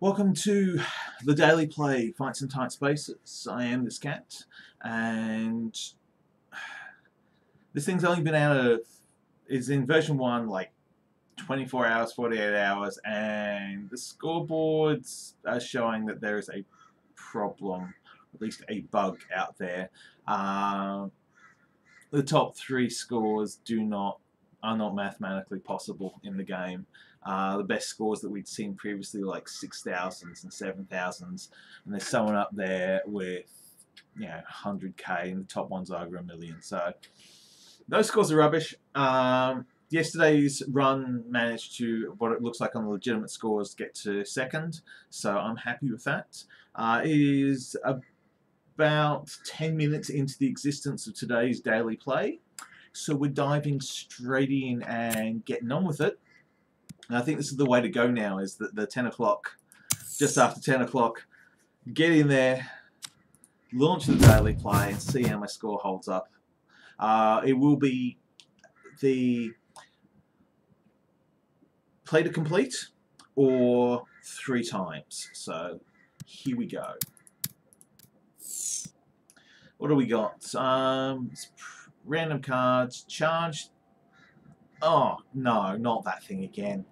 Welcome to the Daily Play Fights in Tight Spaces. I am this cat, and this thing's only been out of, is in version 1 like 24 hours, 48 hours, and the scoreboards are showing that there is a problem, at least a bug out there. Uh, the top three scores do not are not mathematically possible in the game. Uh, the best scores that we'd seen previously were like 6,000s and 7,000s, and there's someone up there with you know 100k, and the top one's are over a million. So those scores are rubbish. Um, yesterday's run managed to, what it looks like on the legitimate scores, get to second, so I'm happy with that. Uh, it is about 10 minutes into the existence of today's daily play, so we're diving straight in and getting on with it. And I think this is the way to go now, is that the 10 o'clock, just after 10 o'clock, get in there, launch the daily play, and see how my score holds up. Uh, it will be the play to complete or three times. So here we go. What do we got? Um, random cards, charge. Oh, no, not that thing again.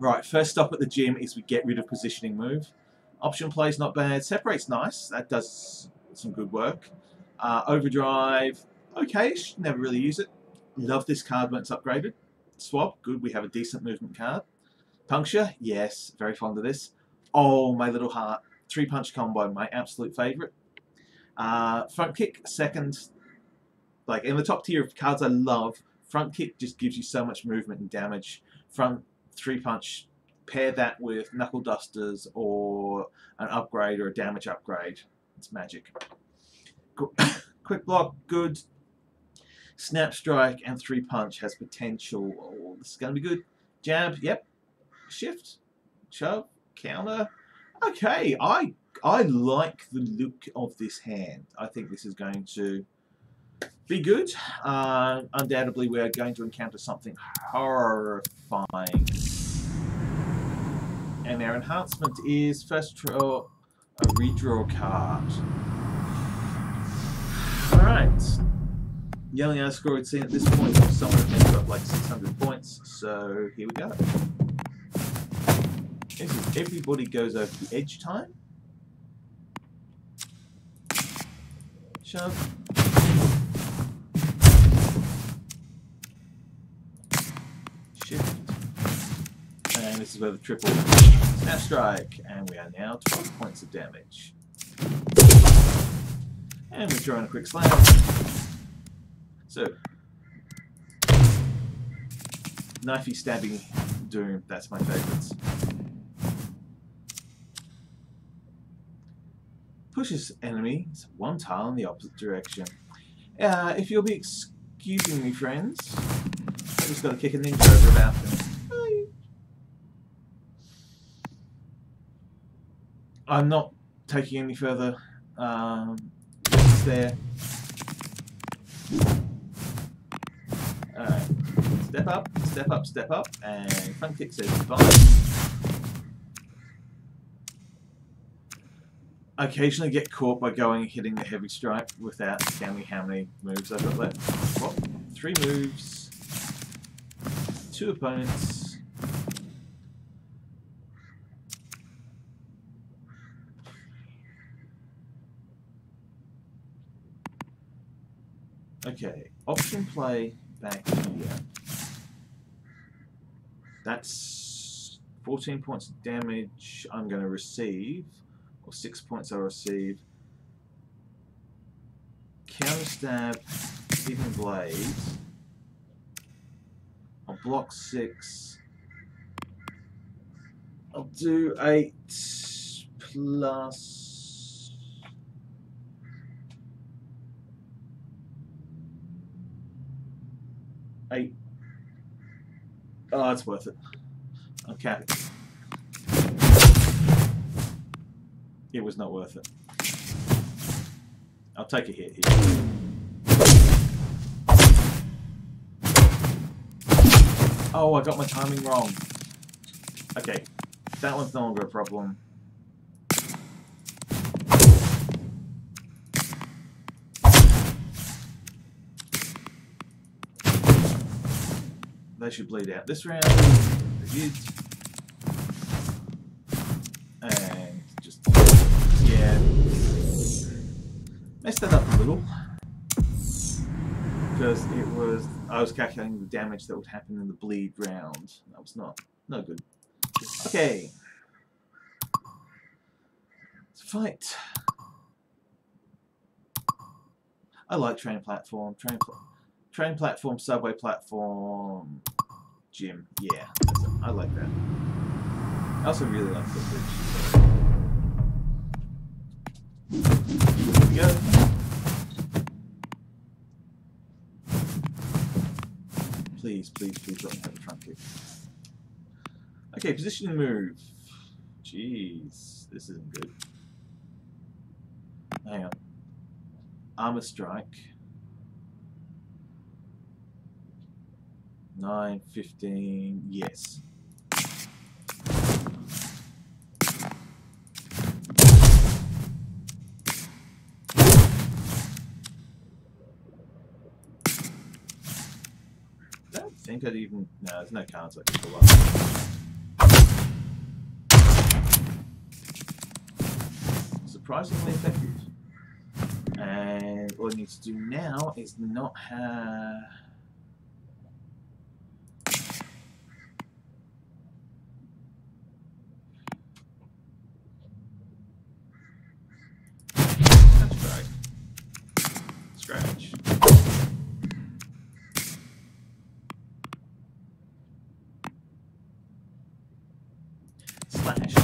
Right, first stop at the gym is we get rid of positioning move. Option play is not bad. Separate's nice. That does some good work. Uh, overdrive, okay, never really use it. Love this card when it's upgraded. Swap, good, we have a decent movement card. Puncture, yes, very fond of this. Oh, my little heart. Three punch combo, my absolute favourite. Uh, front kick, second. Like in the top tier of cards I love, front kick just gives you so much movement and damage. Front three punch, pair that with knuckle dusters or an upgrade or a damage upgrade. It's magic. Quick block, good. Snap strike and three punch has potential. Oh, this is going to be good. Jab, yep. Shift, shove, counter. Okay, I I like the look of this hand. I think this is going to be good. Uh, undoubtedly, we are going to encounter something horrifying. And our enhancement is first draw a redraw card. Alright. Yelling out score we'd seen at this point someone has got like 600 points, so here we go. Everybody goes over the edge time. Shove. Shift. And this is where the triple snap strike. And we are now 12 points of damage. And we throw in a quick slam. So, knifey stabbing doom, that's my favourites. pushes enemies one tile in the opposite direction. Uh, if you'll be excusing me, friends, I just got to kick a ninja over about them. I'm not taking any further. Um, there. Alright. Step up, step up, step up, and front kick says goodbye. occasionally get caught by going and hitting the heavy strike without counting how many moves I've got left. Well, three moves, two opponents. Okay, option play back here. That's 14 points of damage I'm going to receive or six points I receive. Counter stab, hidden blade. I'll block six. I'll do eight plus. Eight. Oh, that's worth it. Okay. it was not worth it. I'll take a hit here. Oh, I got my timing wrong. Okay, that one's no longer a problem. They should bleed out this round. They did. And just, yeah. Messed that up a little. Because it was, I was calculating the damage that would happen in the bleed round. That was not, no good. Okay. Let's fight. I like train platform, train, pl train platform, subway platform, gym. Yeah, I like that. I also really like footbridge. Here we go. Please, please, please let me have a front kick. Okay, position move. Jeez, this isn't good. Hang on. Armor strike. 9, 15, yes. I think I'd even... No, there's no cards I can pull up. Surprisingly effective. And all I need to do now is not have... That's right. Scratch. Slash.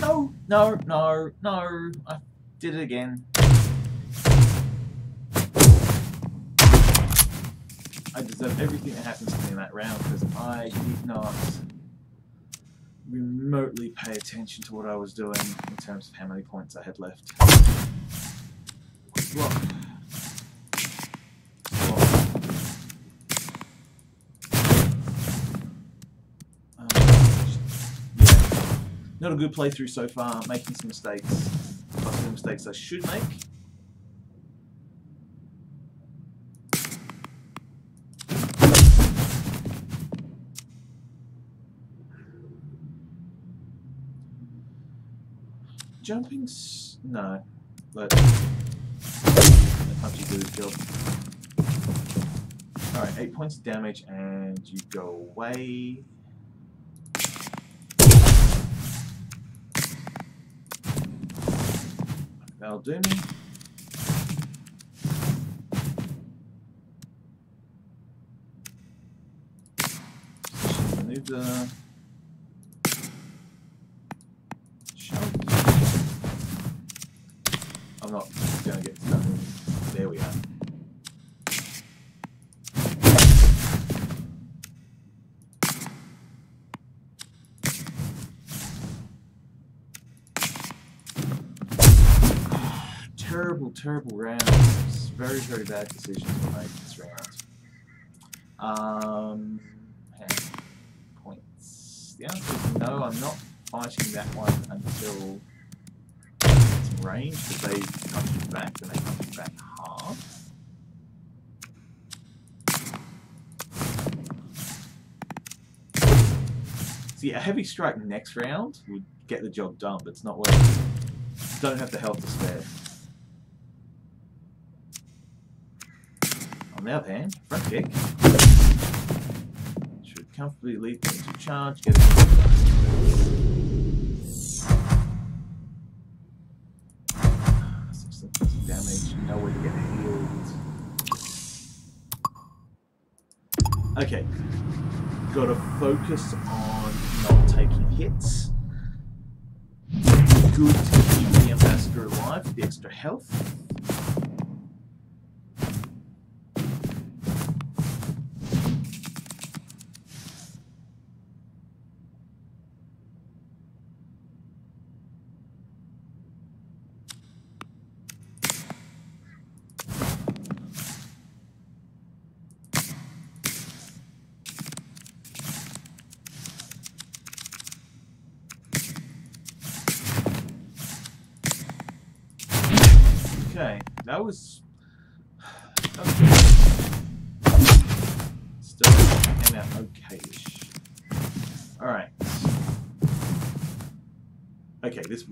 No, no, no, no. I did it again. I deserve everything that happens to me in that round because I did not remotely pay attention to what I was doing in terms of how many points I had left. Um, yeah. Not a good playthrough so far, making some mistakes. Lots of mistakes I should make. Jumping no. Let Punchy do his job. Alright, 8 points of damage and you go away. That'll do the shelf. I'm not gonna get stuck. There we are. Terrible, terrible round. Very, very bad decisions were made this round. Um, points. The answer is no, I'm not fighting that one until it's range, because they punch you back, and they punch you back half. So yeah, a heavy strike next round would get the job done, but it's not worth it. Don't have the health to spare. On the other hand, front kick should comfortably lead them to charge, get damage, nowhere to get healed. Okay, gotta focus on not taking hits. Good to keep the ambassador alive the extra health.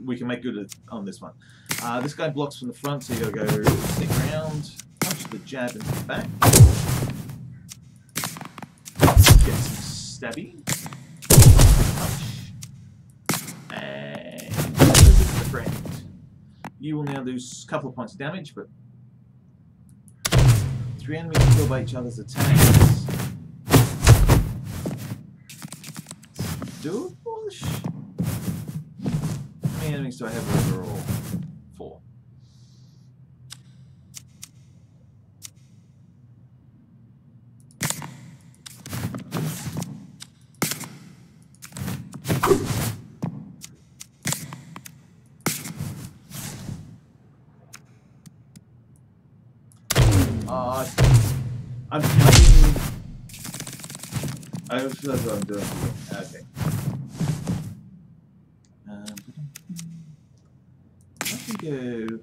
We can make good on this one. Uh, this guy blocks from the front, so you gotta go stick around, punch the jab into the back. Get some stabby. Punch. And the friend. You will now lose a couple of points of damage, but three enemies killed by each other's attacks. Doable-ish? Many enemies do I have overall? Four. Uh, I'm counting. I like what I'm doing. Okay. Um, let me go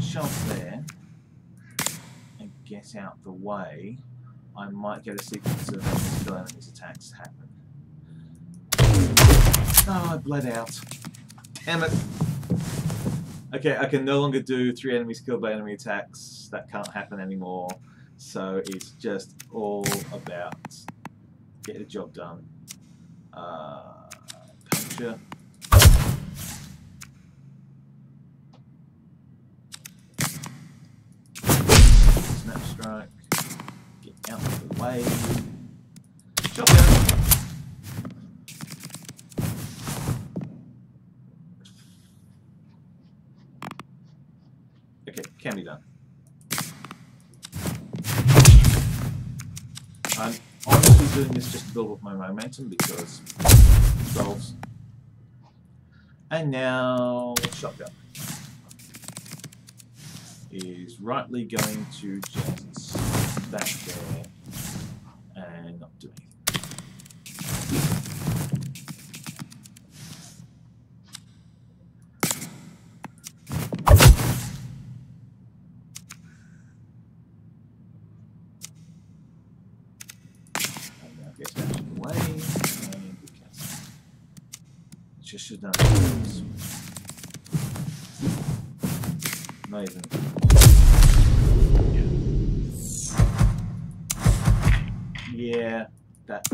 shove there and get out the way. I might get a sequence of enemies attacks happen. Oh, I bled out. Damn it. Okay, I can no longer do three enemies killed by enemy attacks. That can't happen anymore. So it's just all about get the job done. Uh, puncture. Strike. Get out of the way. Shotgun. Okay, can be done. I'm honestly doing this just to build up my momentum because controls. And now shotgun is rightly going to just stand there and not do anything. Just should done this. Not even. Yeah, that.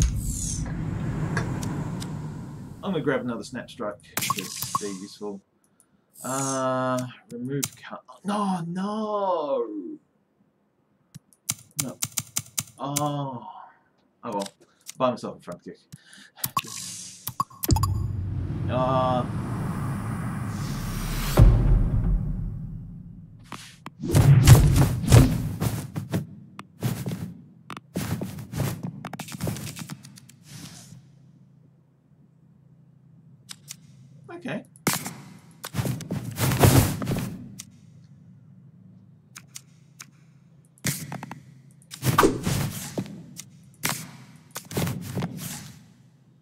I'm gonna grab another snap strike because they're useful. Uh, remove cut. No, no, no. Oh, oh well. Buy myself a front kick. Uh, okay.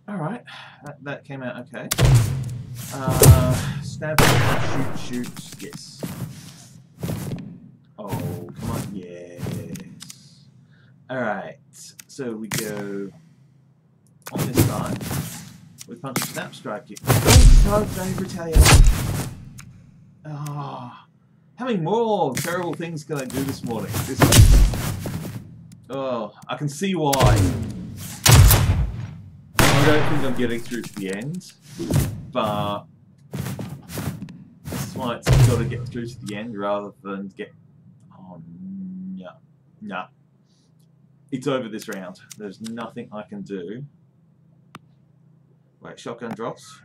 All right, that, that came out okay. Uh, stab, shoot, shoot, yes. So we go on this side. We punch a snap strike. you. Oh, don't retaliate. Ah, how many more terrible things can I do this morning? This. Oh, I can see why. I don't think I'm getting through to the end, but that's why it's got to get through to the end rather than get. Oh no, no. It's over this round. There's nothing I can do. Wait, shotgun drops.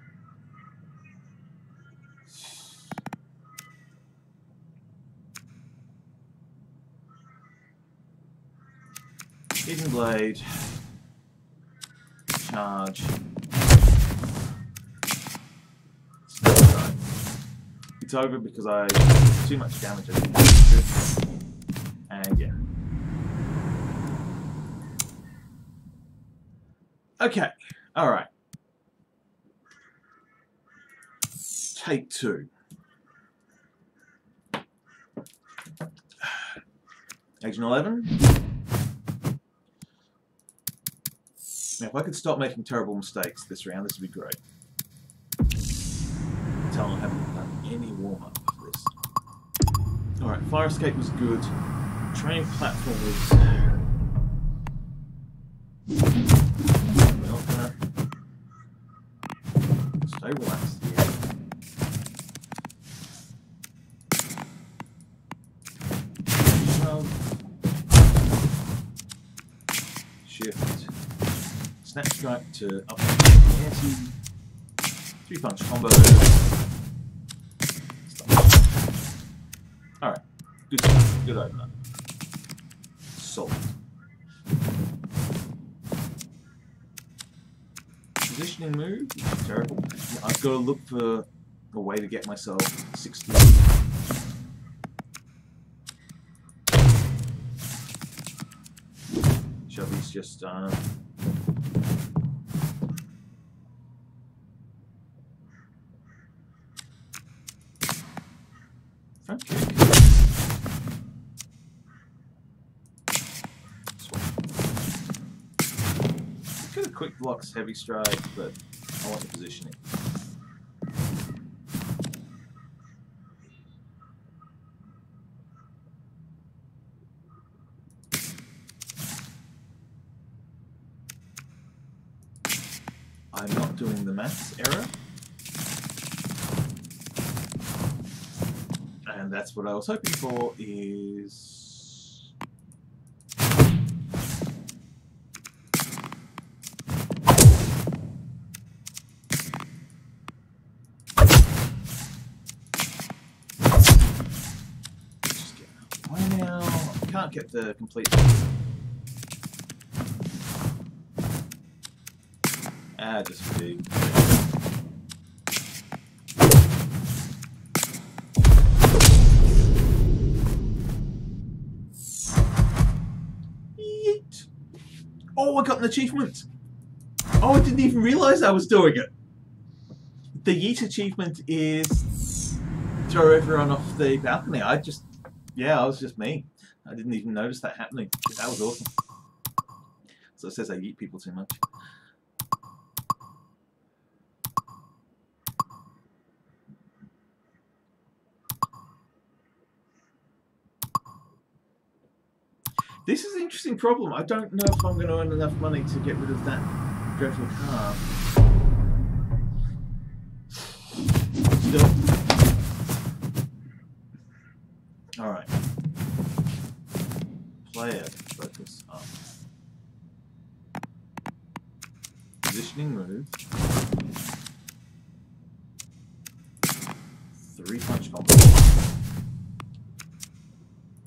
Hidden blade charge. It's over because I did too much damage. And yeah. Okay, alright. Take two. Agent 11. Now, if I could stop making terrible mistakes this round, this would be great. Tell I haven't done any warm-up for this. Alright, fire escape was good. Train platform was... Well, uh, stay relaxed here. Shove. Shift. Snap strike to up. Three punch combo. Alright. Good stuff. Good opener. Solid. Positioning move, terrible. I've got to look for a way to get myself 60. Shelby's just uh, front kick. Swap. Blocks heavy strike, but I want the positioning. I'm not doing the maths error. And that's what I was hoping for is... Just get out. Why now? Get the complete... Ah, just big. Yeet. Oh, I got an achievement. Oh, I didn't even realize I was doing it. The Yeet achievement is throw everyone off the balcony. I just, yeah, I was just me. I didn't even notice that happening. That was awesome. So it says I eat people too much. This is an interesting problem. I don't know if I'm going to earn enough money to get rid of that dreadful car. Alright. Player, focus up. Positioning move. Three punch combo.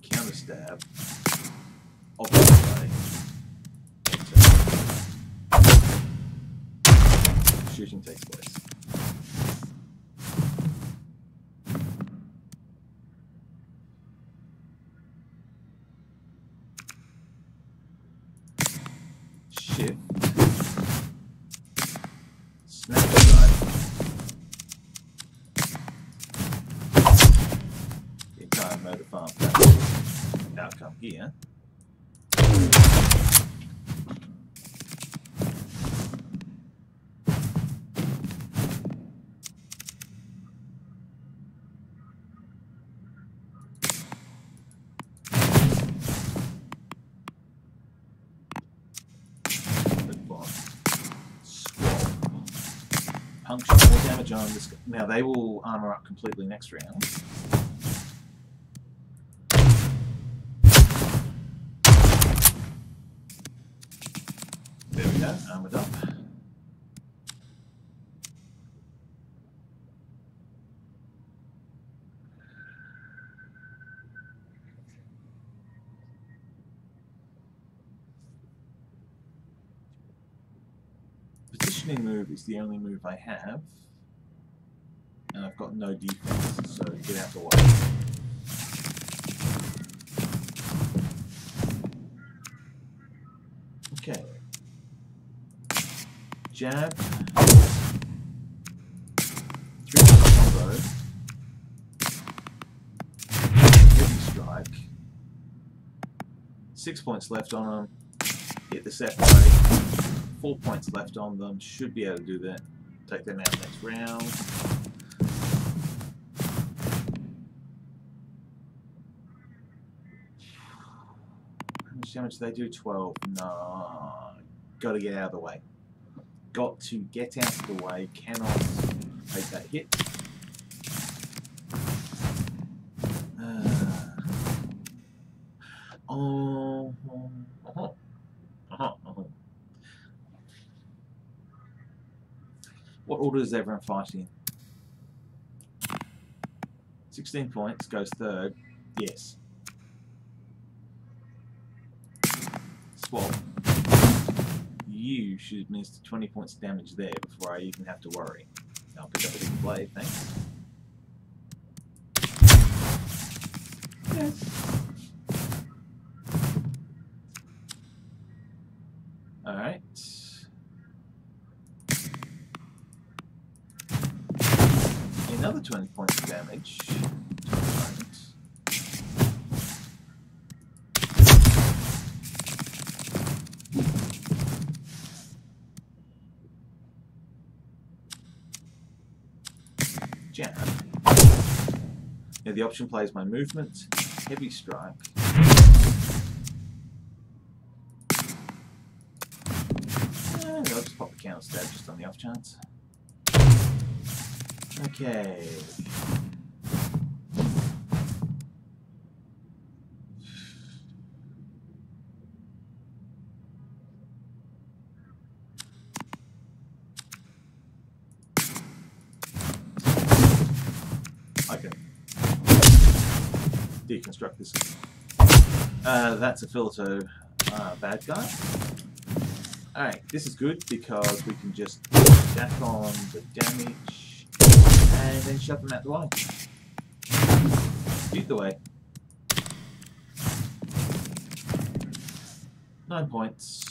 Counter stab opposite way. Shooting takes place. Shift. Snap strike. The entire motor farm outcome here. Red bomb. Swap. Puncture more damage on this. guy. Now they will armor up completely next round. There we go, armored up. Positioning move is the only move I have. I've got no defense, so get out the way. Okay. Jab. Three combo. Heavy strike. Six points left on him. Hit the set way. four points left on them. Should be able to do that. Take them out next round. Damage do they do? 12. No. Gotta get out of the way. Got to get out of the way. Cannot take that hit. Uh, oh. Uh-huh. Uh-huh. Uh-huh. What order is everyone fighting? 16 points, goes third. Yes. Swap. You should administer 20 points of damage there before I even have to worry. I'll pick up a big blade, thanks. Yes. Alright. Another 20 points of damage. Jab. Now the option plays my movement, heavy strike, and I'll just pop the counter stab just on the off chance. Okay. I can deconstruct this. Uh, that's a Philito uh, bad guy. Alright, this is good because we can just jack on the damage and then shove them out the way. Either way. Nine points.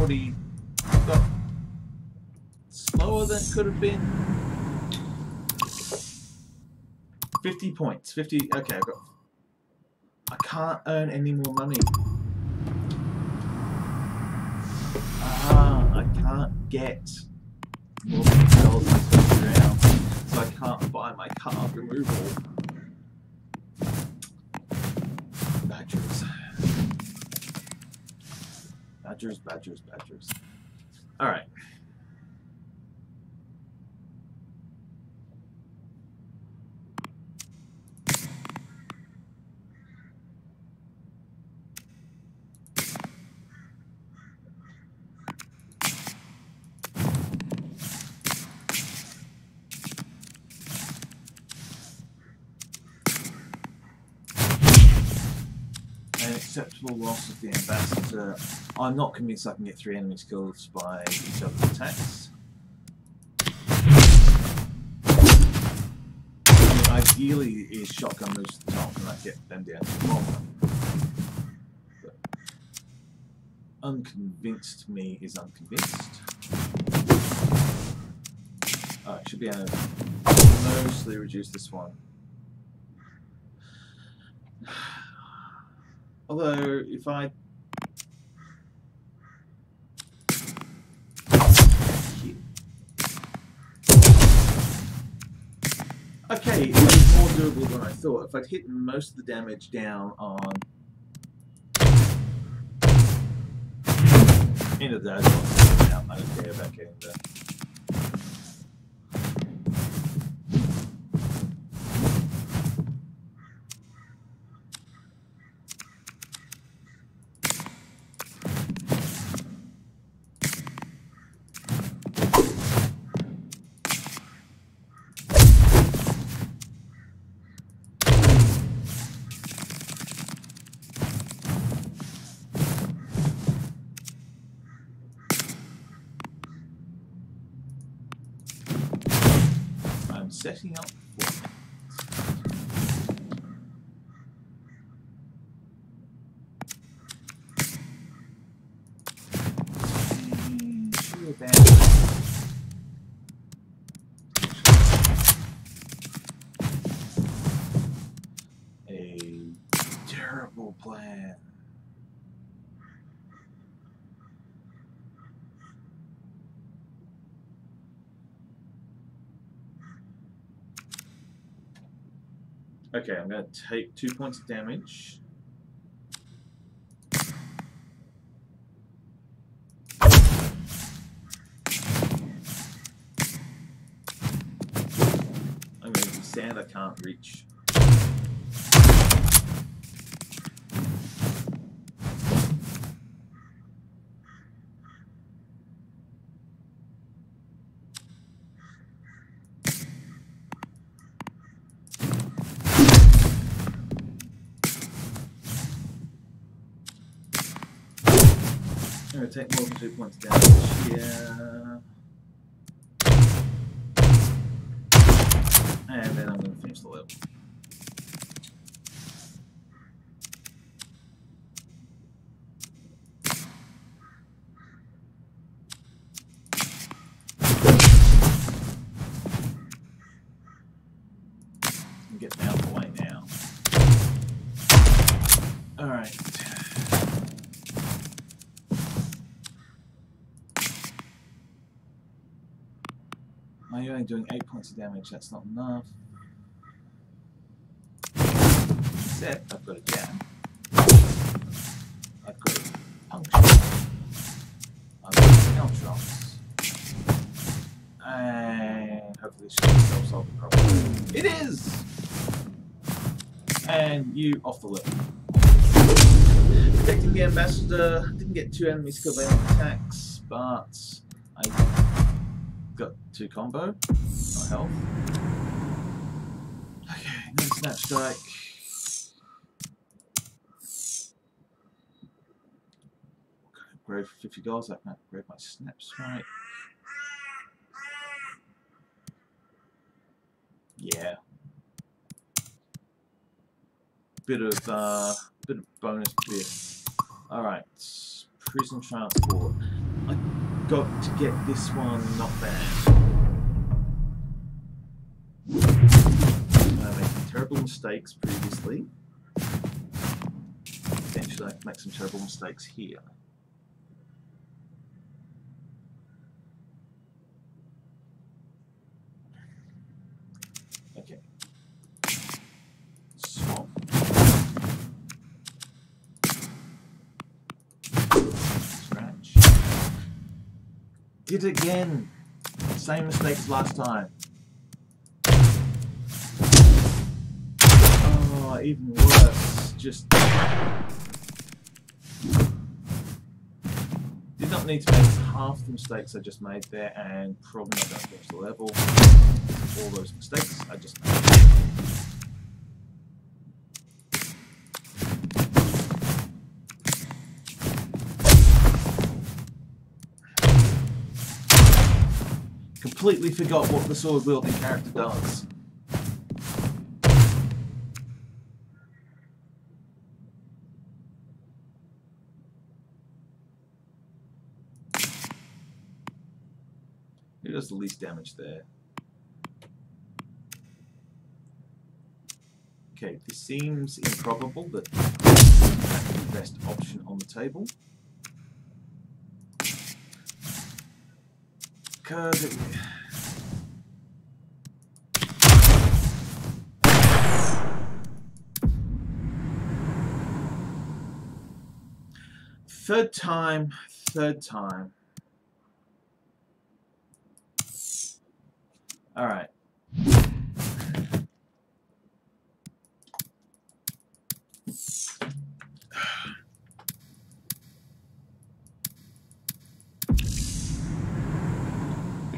40 slower than could have been. 50 points. 50. Okay, I've got. I can't earn any more money. Ah, I can't get more around, so I can't buy my card removal. Badgers, badgers, badgers. Alright. An acceptable loss of the ambassador. I'm not convinced I can get three enemies killed by each other's attacks. I mean, ideally, is shotgun moves to the top and I get them down to the bottom. But unconvinced me is unconvinced. Oh, Alright, should be able to mostly reduce this one. Although, if I... Okay, it was more doable than I thought. If I'd hit most of the damage down on... End of the day, I don't care about getting. setting up format. A terrible plan. Okay, I'm going to take two points of damage. I'm going to sad I can't reach. Going to take more than two points damage here. And then I'm going to finish the level. Get out of the way now. Alright. Are you only doing 8 points of damage? That's not enough. Set, I've got a jam. I've got a puncture. I've got caltrops. And hopefully this should help solve the problem. It is! And you off the lip. Protecting the ambassador. Didn't get two enemies killed by attacks, but I got two combo. Not health. Okay, no snap strike. For 50 goals, I can upgrade my snap strike. Yeah. Bit of uh bit of bonus bit. Alright. Prison transport. Got to get this one not bad. I made some terrible mistakes previously. Potentially I can make some terrible mistakes here. Okay. Swap. Scratch. Did it again. Same mistakes last time. Oh, even worse. Just did not need to make half the mistakes I just made there, and probably not going finish the level. All those mistakes I just made. Completely forgot what the sword wielding character does. Who does the least damage there? Okay, this seems improbable, but that's the best option on the table. Because it... Third time, third time. Alright.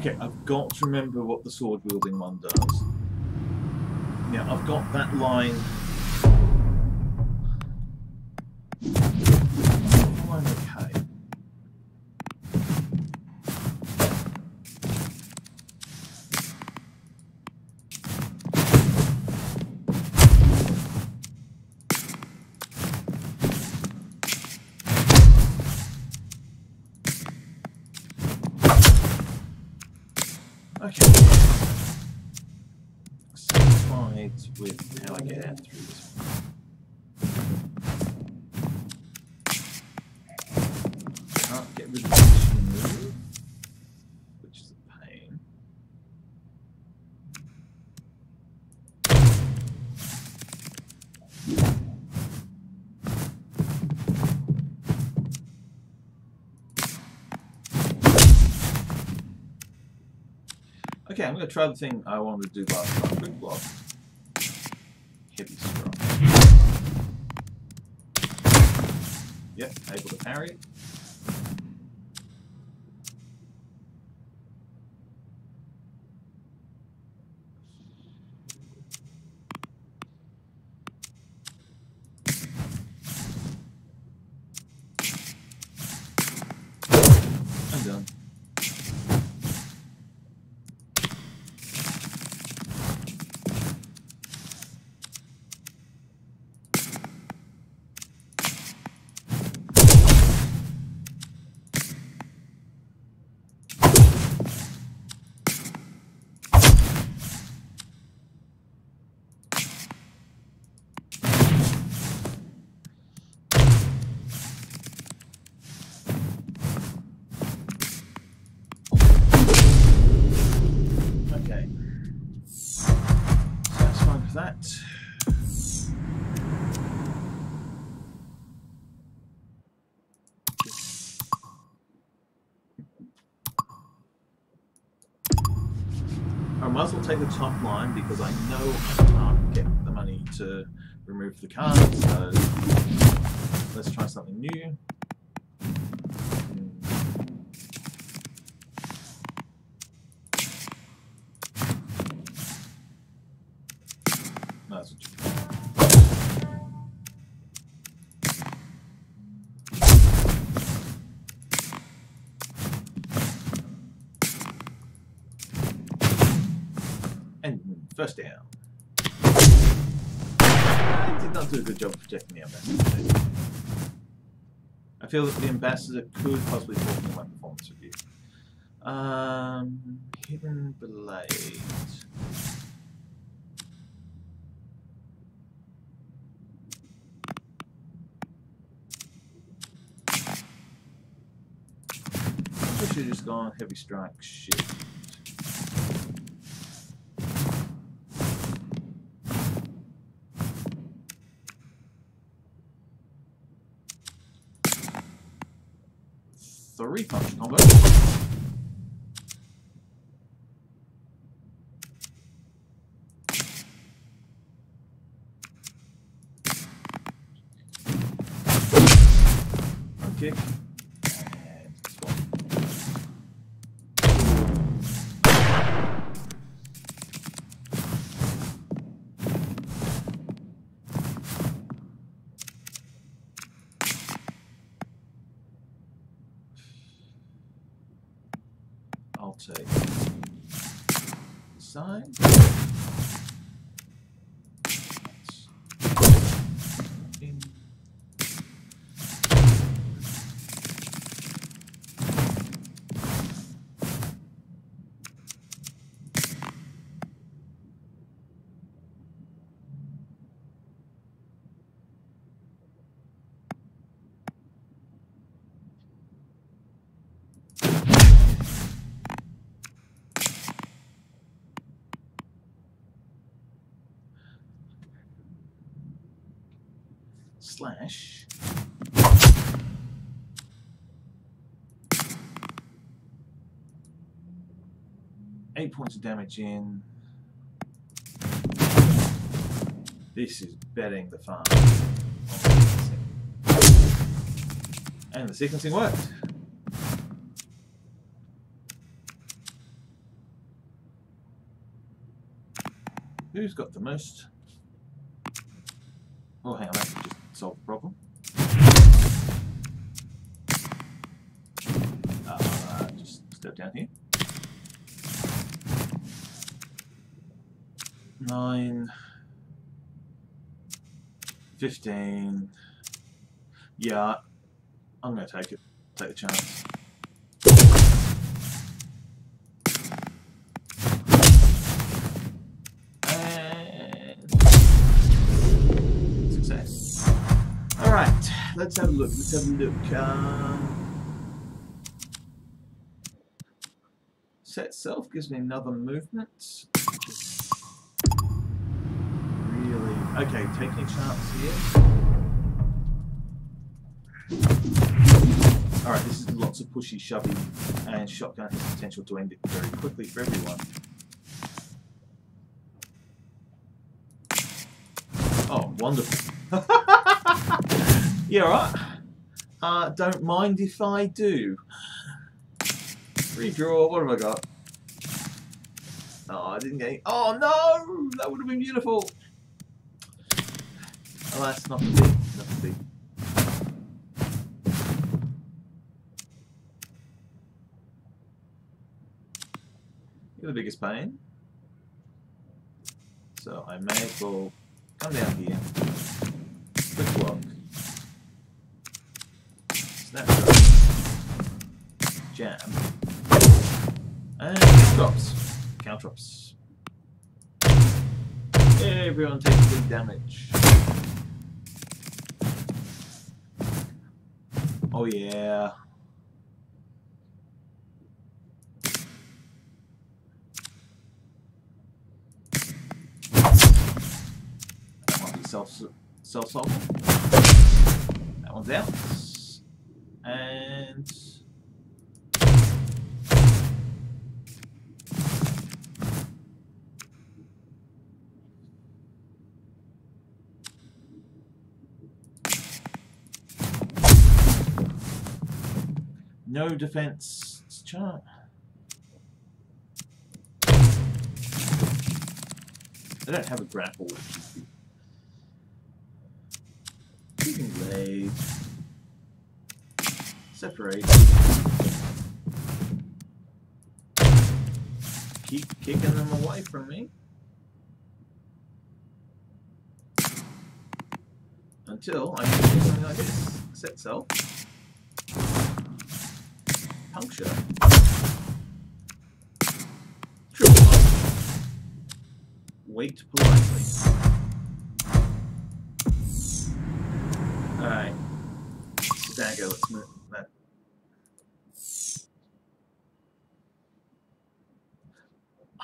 Okay, I've got to remember what the sword wielding one does. Now, I've got that line. Okay. Satisfied with how I get out through this. Okay, I'm going to try the thing I wanted to do last time. Quick block. Heavy strike. Yep, able to parry Take the top line because I know I can't get the money to remove the card, so let's try something new. And first down. I did not do a good job protecting the ambassador. I feel that the ambassador could possibly fall in my performance review. Um, hidden blade. Should have just gone heavy strike shift. Three punch combo. One kick. And swap. I'll take side. In. Slash. Eight points of damage in. This is betting the farm. And the sequencing worked. Who's got the most? Oh, hang on, that could just solve the problem. Uh, just step down here. Nine. Fifteen. Yeah, I'm gonna take it. Take the chance. let's have a look. Let's have a look. Uh, set self gives me another movement. Really? Okay, taking a chance here. Alright, this is lots of pushy, shovey, and shotgun has potential to end it very quickly for everyone. Oh, wonderful. yeah, alright. Uh, don't mind if I do. Redraw, what have I got? Oh, I didn't get any. Oh no! That would have been beautiful! Oh, that's not the. Not the. You're the biggest pain. So I may as well come down here. Quick block. Snapshot. Jam. And drops. Count drops. Everyone takes big damage. Oh yeah. That might be self self solving. That one's out. And no defense chart. They don't have a grapple. Keeping blade. Separate. Keep kicking them away from me. Until I can do something like this. Set self. Puncture. Triple. Wait politely.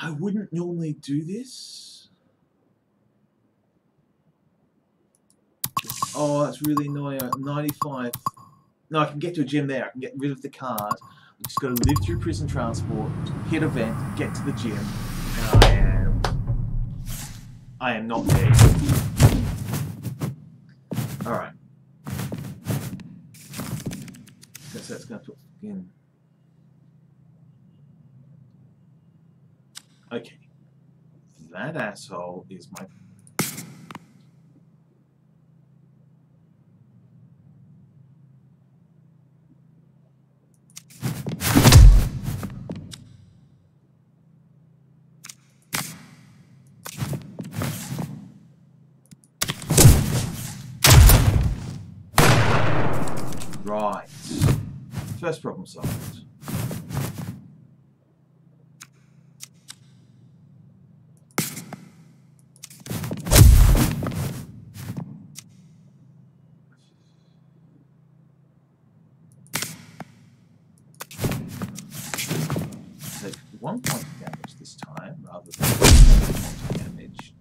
I wouldn't normally do this. Oh, that's really annoying. 95. No, I can get to a gym there. I can get rid of the card. I just got to live through prison transport, hit a vent, get to the gym, and I am. I am not dead. Alright. That's going to put in. Okay. That asshole is my Right. First problem solved. Take one point of damage this time rather than one point of damage.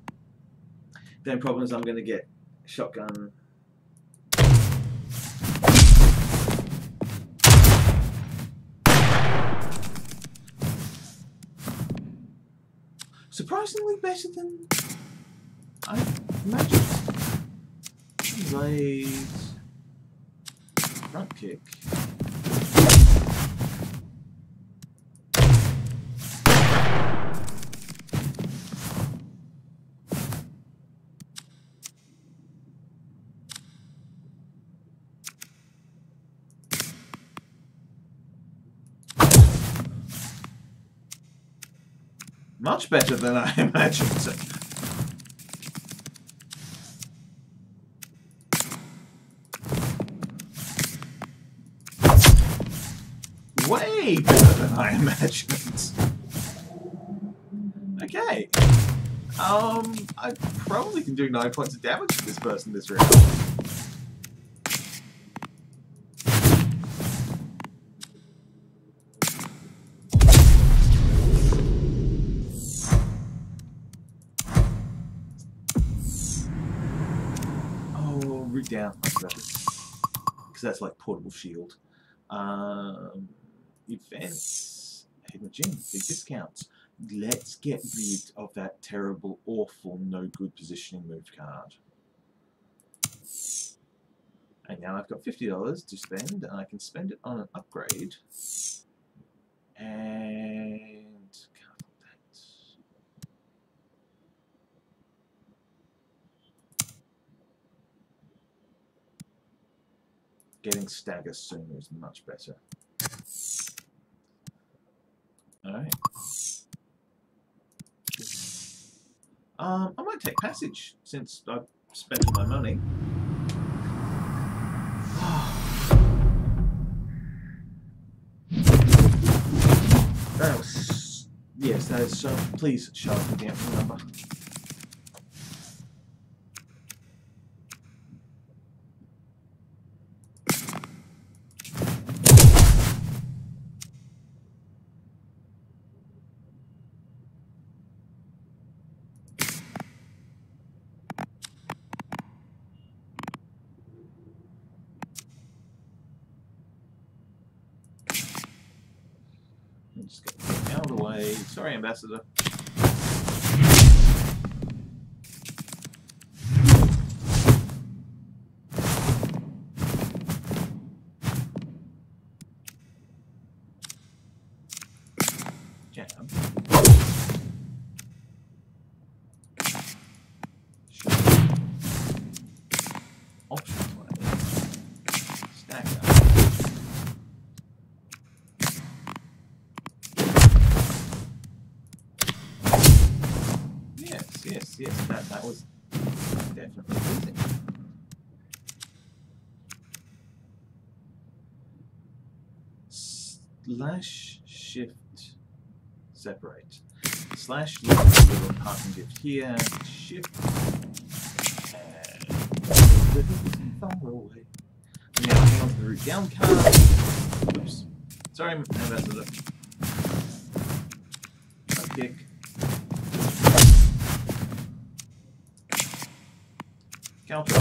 The only problem is I'm going to get shotgun surprisingly better than I imagined. Blade, front kick. Much better than I imagined. Way better than I imagined. Okay. Um, I probably can do 9 points of damage to this person this round. Because that's like portable shield. Um, events. Hidden gym. Big discounts. Let's get rid of that terrible, awful, no good positioning move card. And now I've got $50 to spend, and I can spend it on an upgrade. And couple that. Getting stagger sooner is much better. Alright. Um, I might take passage since I've spent my money. That was, yes, that is so. Please up the number. Just get out of the way. Sorry, Ambassador. Slash shift separate. Slash use a little parting gift here. Shift and far away. Now hang on to the root down card. Oops. Sorry, ambassador. Front kick. Counter.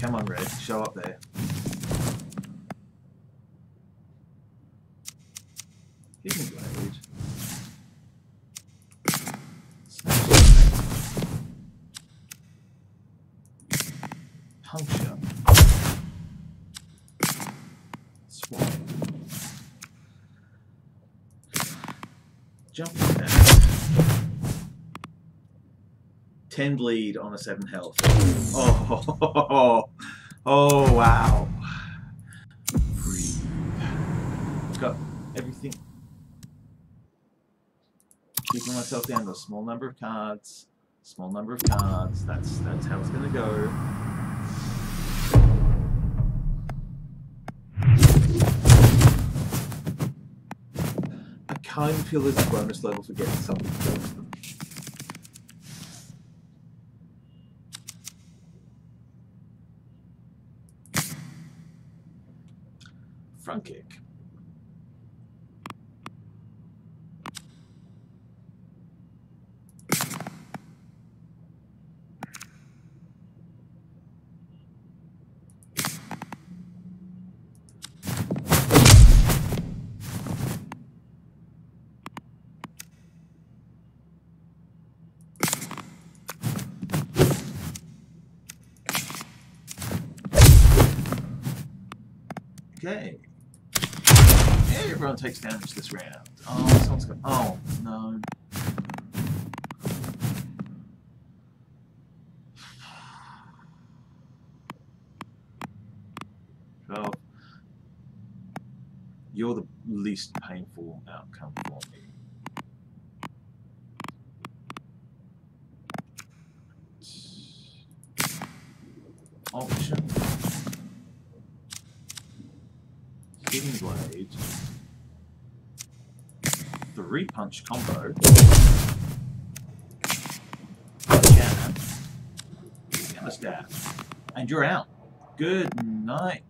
Come on, Red. Show up there. Hidden Blade. Puncture. Swap. Jump attack. 10 bleed on a 7 health. Oh, oh, oh, oh wow. Breathe. Got everything. Keeping myself down to a small number of cards. Small number of cards. That's that's how it's gonna go. I kind of feel there's a bonus level for getting something to go with them. Front kick. Okay. Everyone takes damage this round. Oh, someone's got. Oh, no. Well, you're the least painful outcome for me. Option. Hidden Blade. Three punch combo. Jab. And a stab. And you're out. Good night.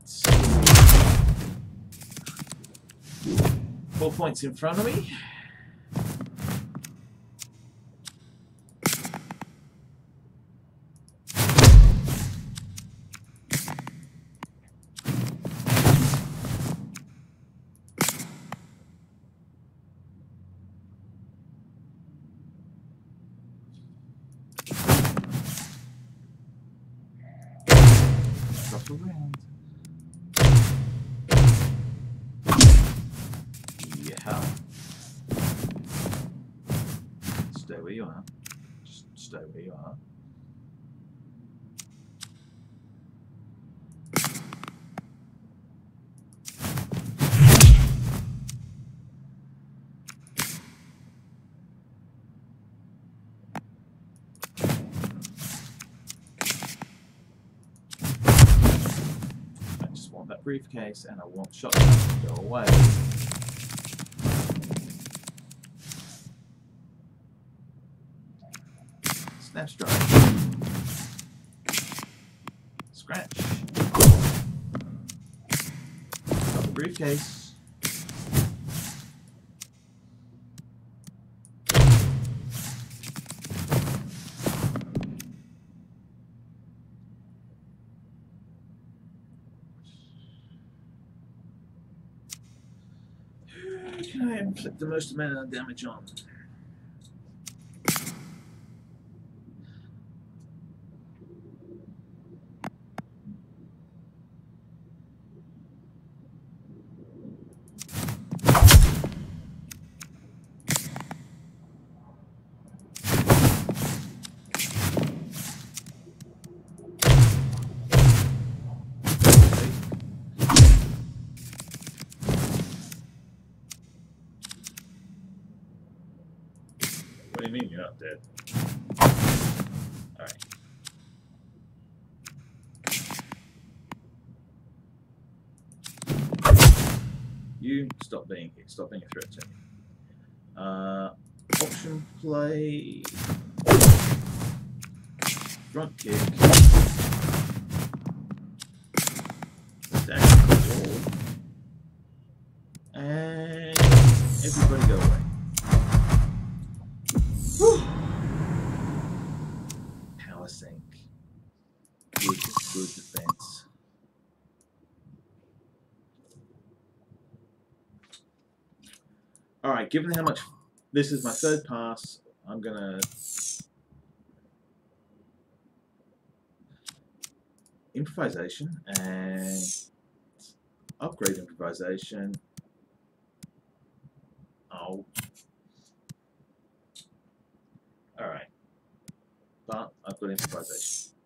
Four points in front of me. That briefcase and I want shotgun to go away. Snap strike. Scratch. Got the briefcase. Who Can I inflict the most amount of damage on? What do you mean you're not dead? Alright. You stop threat to me. Uh, option play. Front kick. And everybody go away. Sink. Good defense. Alright, given how much this is my third pass, I'm gonna improvisation and upgrade improvisation. Oh. Alright. But I've got improvisation.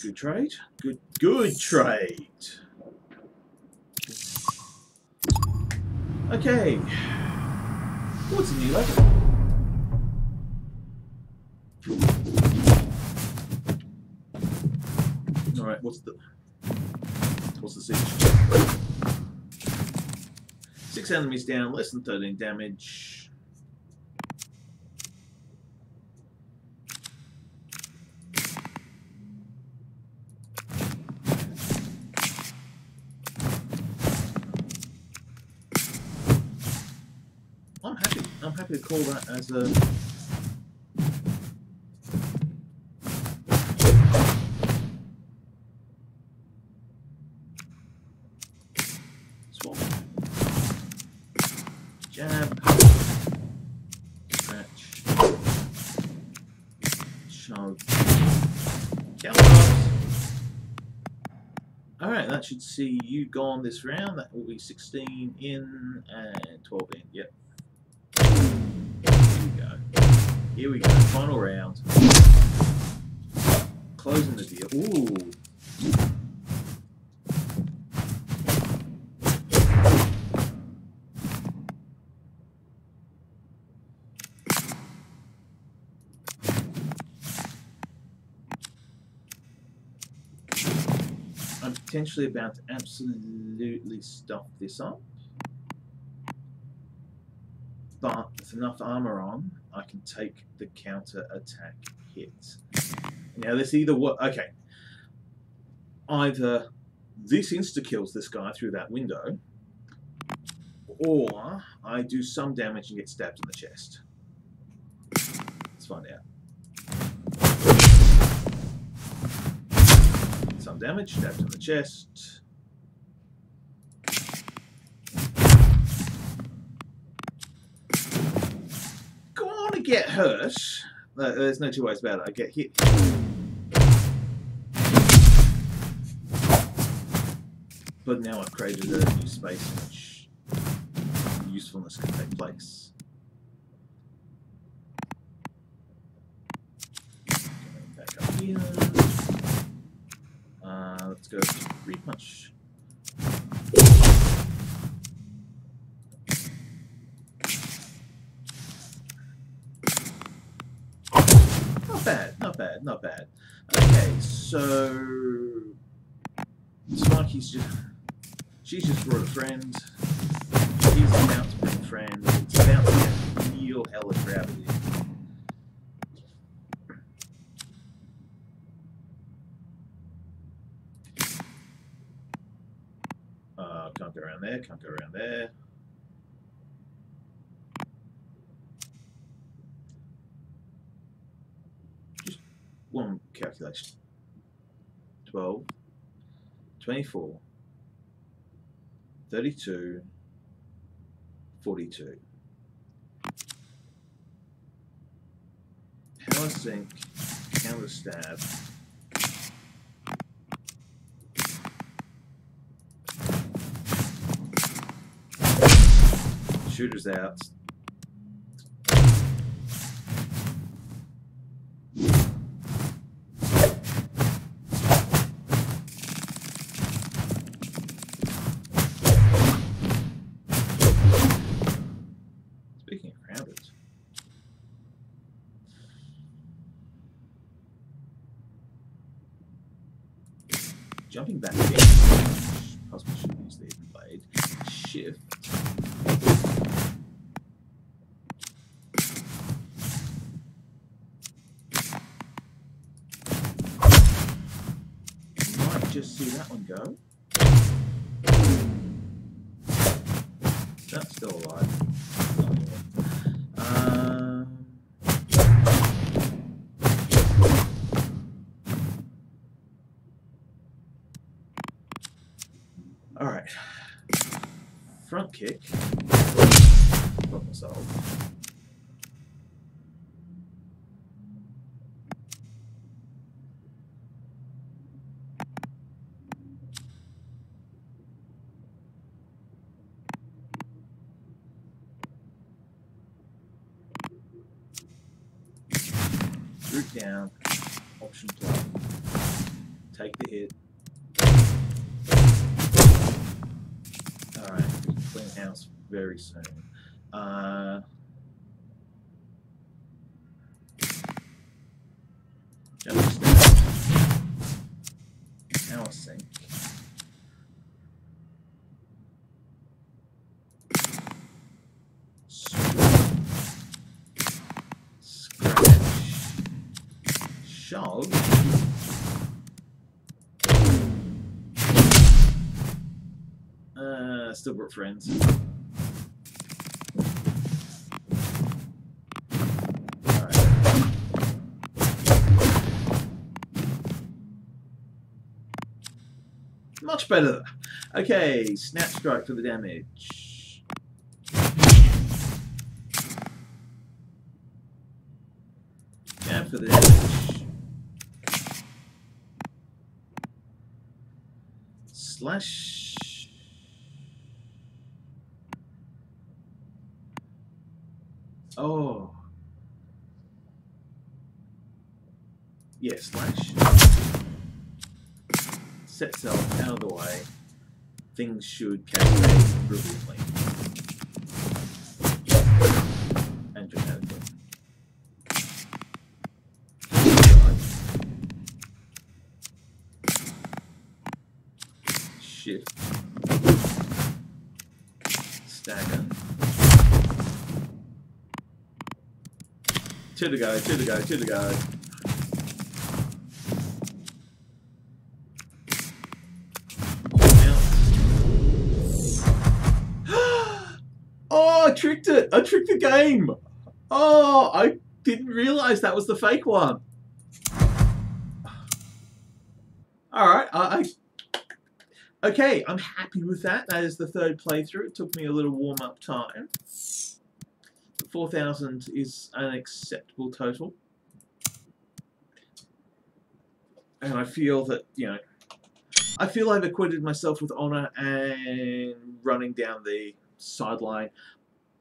Good trade. Good good trade. Okay. What's a new level? Alright, what's the what's the siege? Six enemies down, less than 13 damage. I'm happy I'm happy to call that as a Swap. Jab. Stretch. Shove. Counter. Alright, that should see you gone this round. That will be 16 in and 12 in. Yep. Here we go. Here we go. Final round. Closing the deal. Ooh. I'm potentially about to absolutely stuff this up. But with enough armor on, I can take the counter attack hit. Now this either what okay. Either this insta kills this guy through that window, or I do some damage and get stabbed in the chest. Let's find out. Some damage, stabbed in the chest. I get hurt, uh, there's no two ways about it. I get hit. But now I've created a new space in which usefulness can take place. Back up here. Uh, let's go three punch. Not bad, not bad. Okay, so Smarky's just she's just brought a friend. He's about to bring a friend. It's about to get real hella here. Uh, can't go around there, can't go around there. One calculation. 12, 24, 32, 42. Power sink, counter stab. Shooters out. Possibly should use the. Shift. Might just see that one go. That's still alive. Kick. Solved. Root down. Option play. Take the hit. House very soon. Uh, still we're friends. Much better. Okay, snap strike for the damage. Jab for the damage. Slash. Oh. Yeah, slash. Set self out of the way. Things should cascade brilliantly. And dramatically. Shift. Stagger. To go, two to go, two to go. oh, tricked it! I tricked the game! Oh, I didn't realize that was the fake one. Alright, I, I Okay, I'm happy with that. That is the third playthrough. It took me a little warm-up time. 4,000 is an acceptable total. And I feel that, you know, I feel I've acquitted myself with honour and running down the sideline.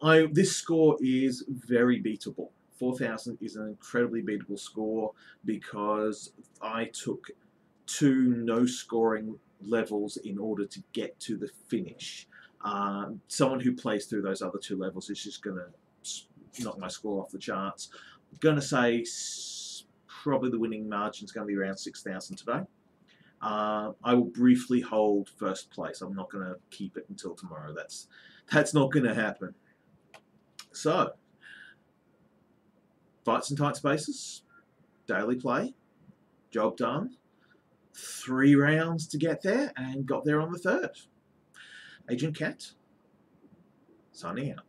I This score is very beatable. 4,000 is an incredibly beatable score because I took two no scoring levels in order to get to the finish. Um, someone who plays through those other two levels is just going to knock my score off the charts. I'm going to say probably the winning margin is going to be around 6,000 today. Uh, I will briefly hold first place. I'm not going to keep it until tomorrow. That's that's not going to happen. So, fights in tight spaces, daily play, job done. Three rounds to get there, and got there on the third. Agent Cat, signing out.